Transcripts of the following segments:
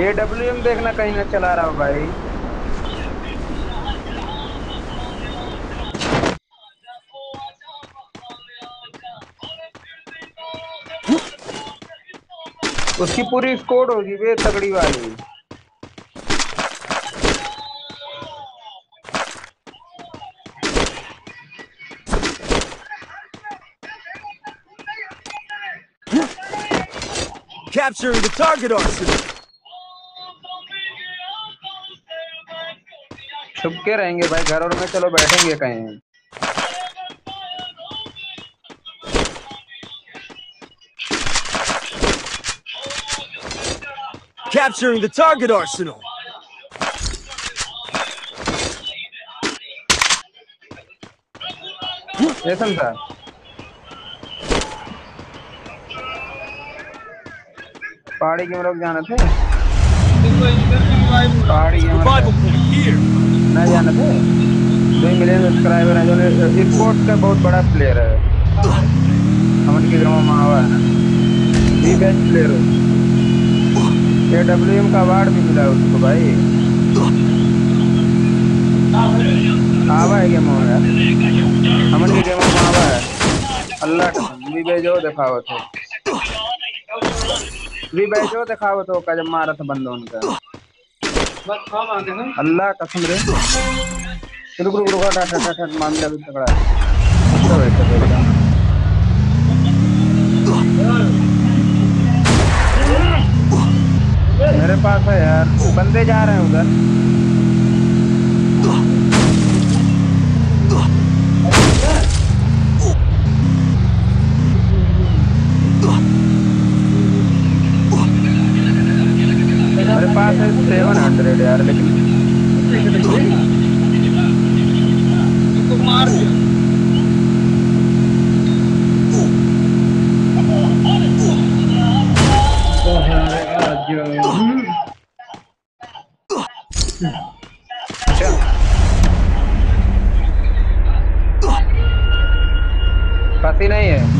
ये W M देखना कहीं ना चला रहा हो भाई उसकी पूरी स्कोर होगी वे तगड़ी वाली Capturing the target arsenal. छुप के रहेंगे भाई घर और में चलो बैठेंगे कहीं Capturing the target arsenal. ये समझा पहाड़ी की लोग जाना थे पहाड़ी की. ना जाना थे दो मिलियन सब्सक्राइबर हैं जो स्पोर्ट्स का बहुत बड़ा प्लेयर है। हमन के गाँव में आवा है ना बेस्ट प्लेयर ये डब्ल्यू एम का अवार्ड भी मिला उसको भाई। आवा है गेम यार हमन के गेम में आवा है अल्लाह वी बेजो दिखावत है। वी बेजो दिखावत हो का जब मारा था बंदों उनका। अल्लाह कसम रे। रुक रुक रुक, हट हट मान मामला भी तगड़ा है। अच्छा बैठा बैठा मेरे पास है यार, बंदे जा रहे हैं उधर। सेवन हंड्रेड यार लेकिन पति नहीं है।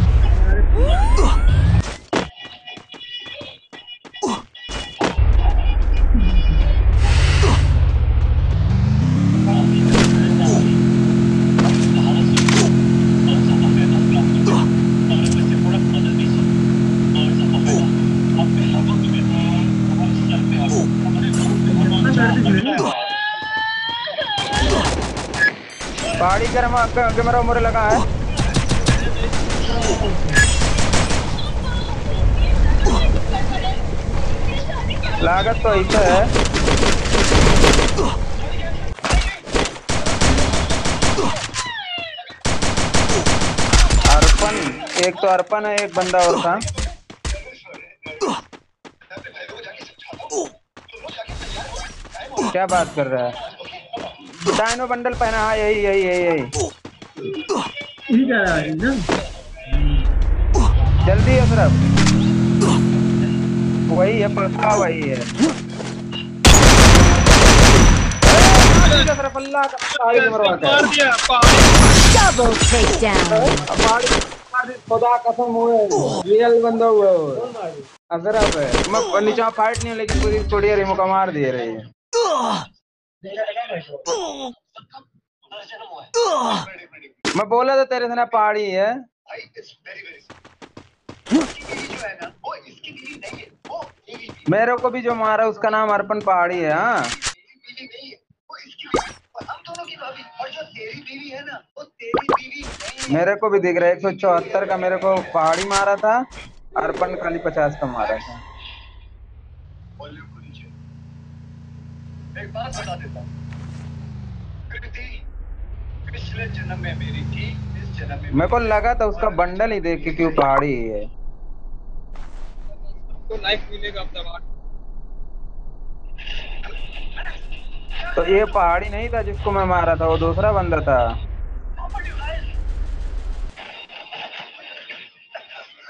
पहाड़ी गर्म कैमरा उमर लगा है। लागत तो ऐसा है। अर्पण, एक तो अर्पण है, एक बंदा और था। क्या बात कर रहा है? डायनो बंडल पहना हाँ यही यही यही यही। जल्दी है सिर्फ़ वही है पक्का वही है। खुदा कसम हुए। रियल बंदा हुए अशरफ है मैं नीचे फाइट नहीं लेकिन पूरी थोड़ी रिमो का मार दे रही है। मैं बोला था तेरे से ना पहाड़ी है। मेरे को भी जो मारा उसका नाम अर्पण पहाड़ी है हाँ। मेरे को भी दिख रहा है, एक सौ चौहत्तर का मेरे को पहाड़ी मारा था, अर्पण खाली पचास का मारा था। एक बात बता देता कृति पिछले जन्म में मेरी थी इस जन्म में मेरे को लगा था उसका बंडल ही देख के क्यों पहाड़ी है तो लाइफ मिलेगा अपना तो ये पहाड़ी नहीं था जिसको मैं मारा था वो दूसरा बंदा था।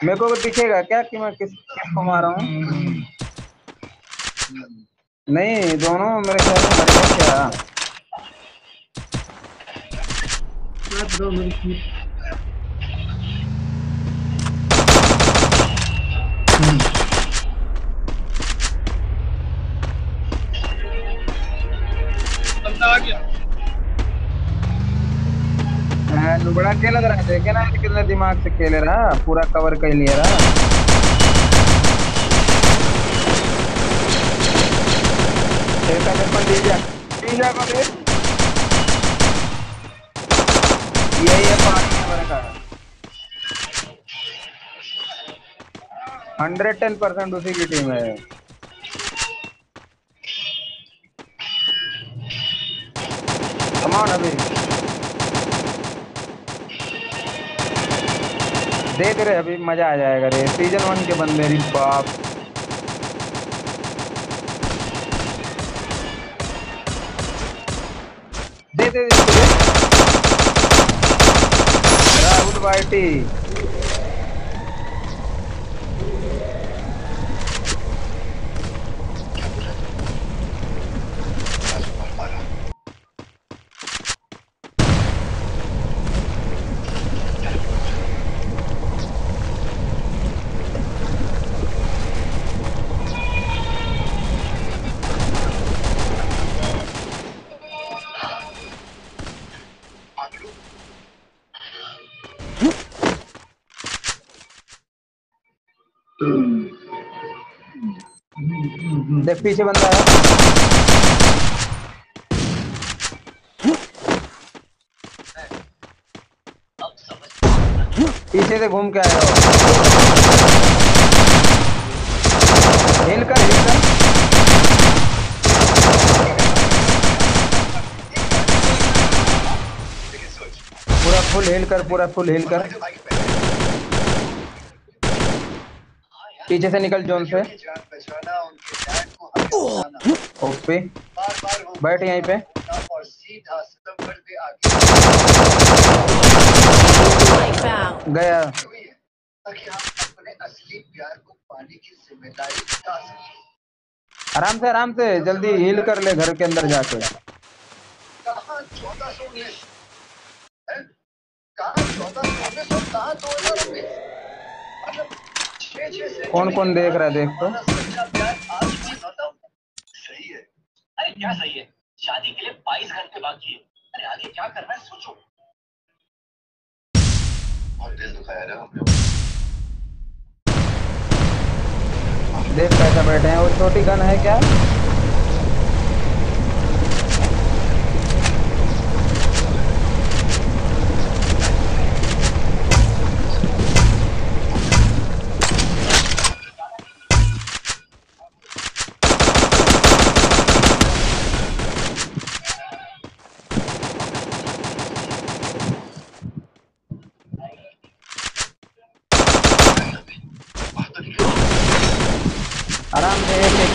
मेरे को दिखेगा क्या कि मैं किस किसको मारा हूँ? नहीं दोनों मेरे ख्याल में मर क्या? गया। हाँ, बड़ा क्या लग रहा है। देखे ना कितने दिमाग से खेले रहा? पूरा कवर कर लिया रहा। मेरे लीजा लीजा को देख यही है पानी नंबर का हंड्रेड टेन परसेंट उसी की टीम है। कमान अभी। देख रहे अभी मज़ा आ जाएगा रे। सीज़न वन के बंदे बाप। party. देख पीछे बंदा है। पीछे से घूम के आया हिल कर हिल कर। पूरा फुल हिल कर, पूरा फुल हिल कर। पीछे से निकल जोन से। वो बैठ यहीं पे. गया। आराम से आराम से, जल्दी हिल कर ले घर के अंदर जाके। कौन कौन देख रहा है, देख तो हमारा सच्चा प्यार आज भी बताओ सही है अरे क्या सही है? शादी के लिए बाईस घंटे बाकी है। अरे आगे क्या करना है सोचो। और दिल दुखाया ना हमने। देख कैसा बैठे हैं वो छोटी गन है क्या आराम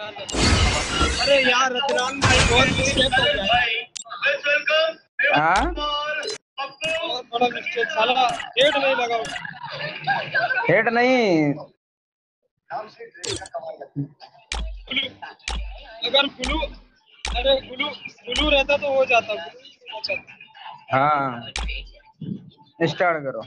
अरे यार भाई बहुत मिस्टेक हो गया। हाँ? बहुत बड़ा मिस्टेक साला हेड नहीं लगा हेड नहीं। अगर ब्लू अरे ब्लू ब्लू रहता तो हो जाता हो जाता। हाँ। स्टार्ट करो।